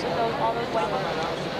all those white ones.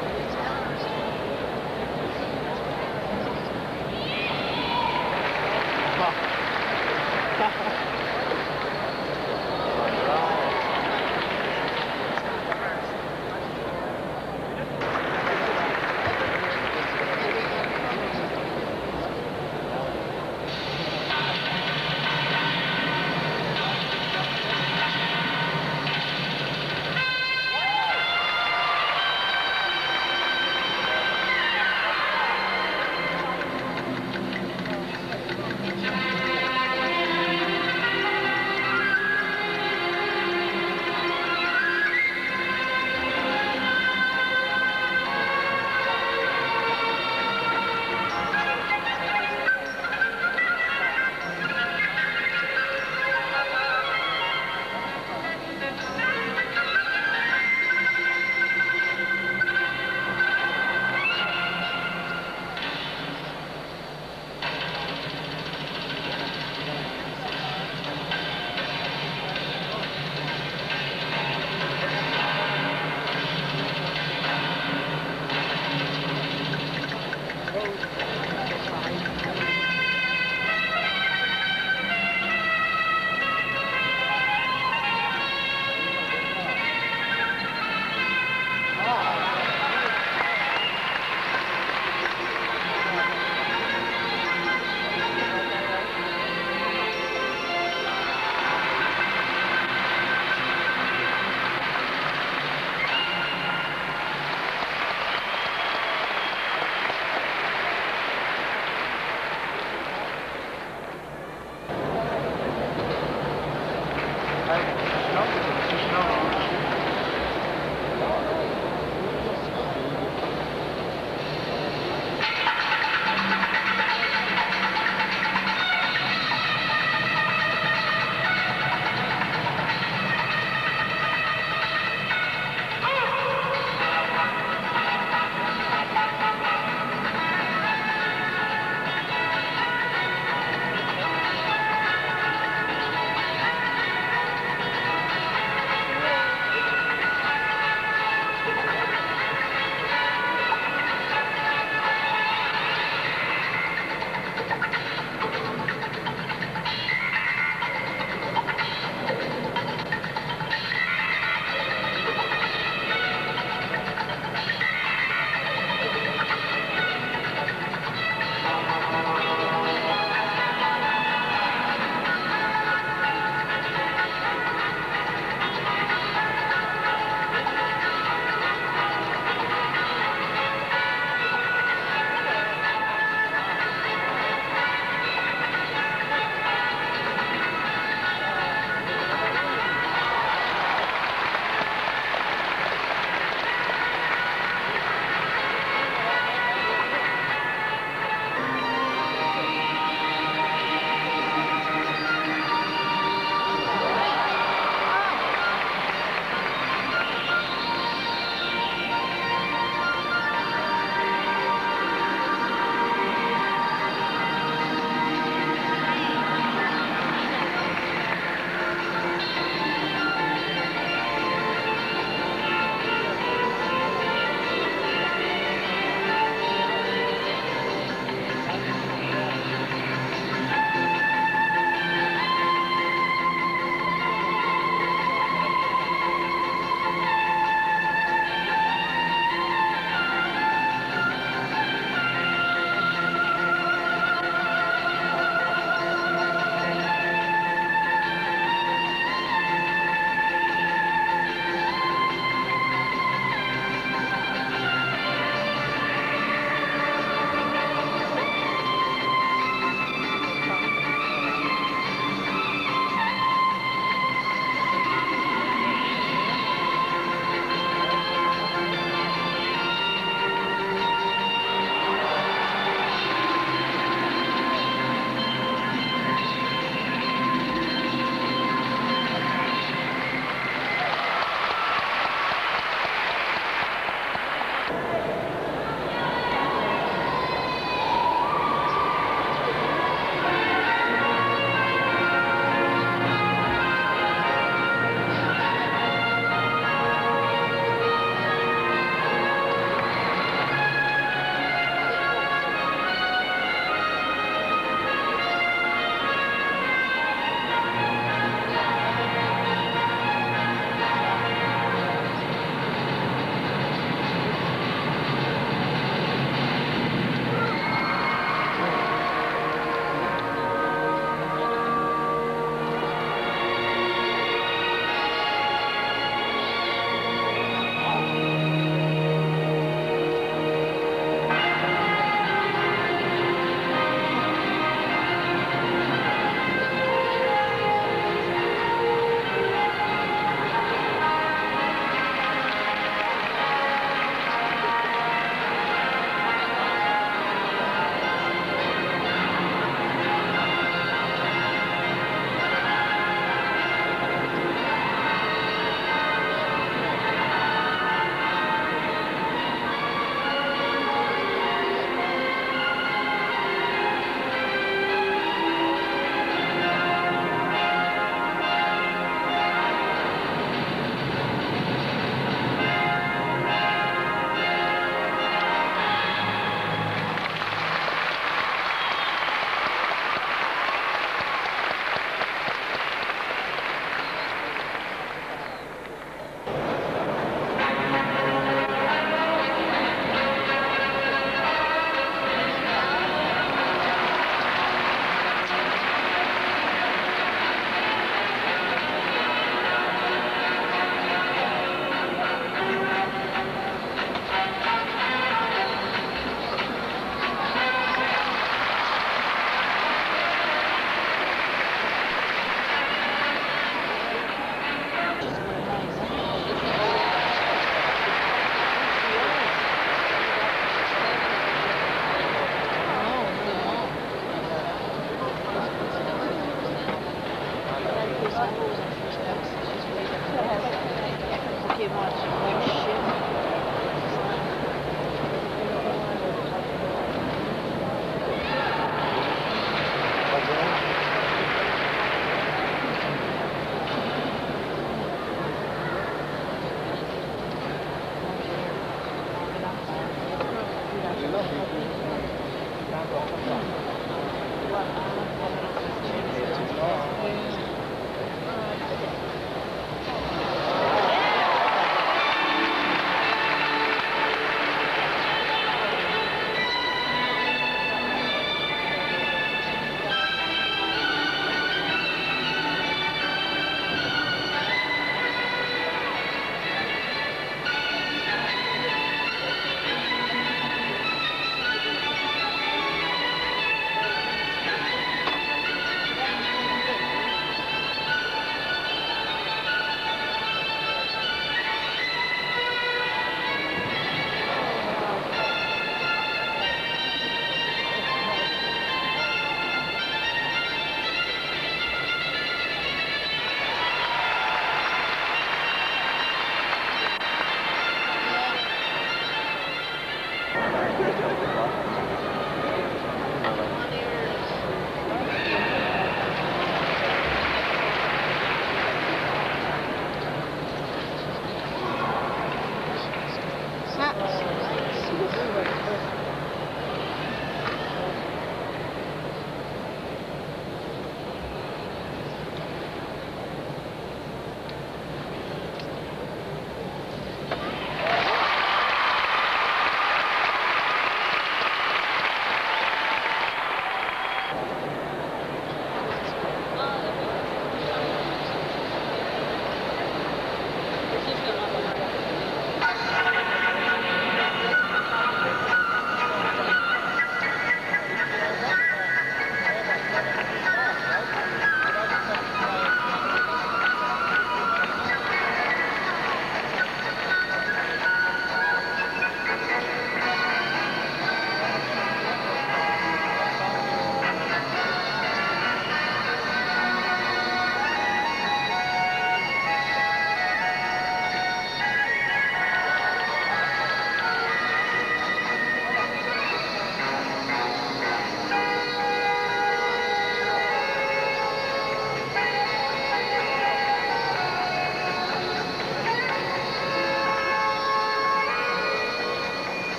Wow.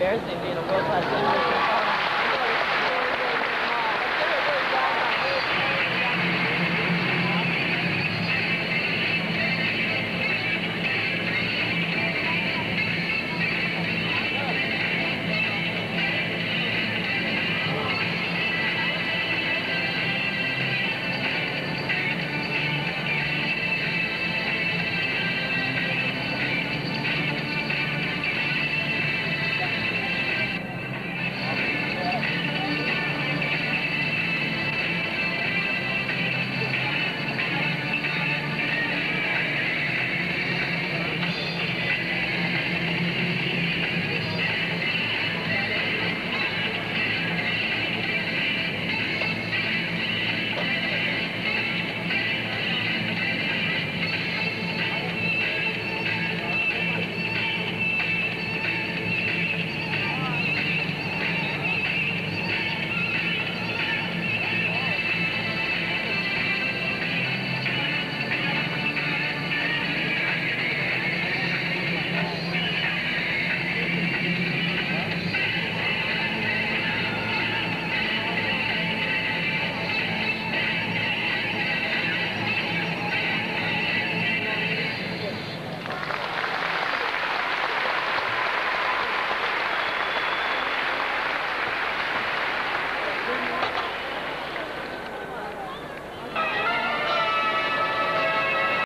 embarrassing being a world-class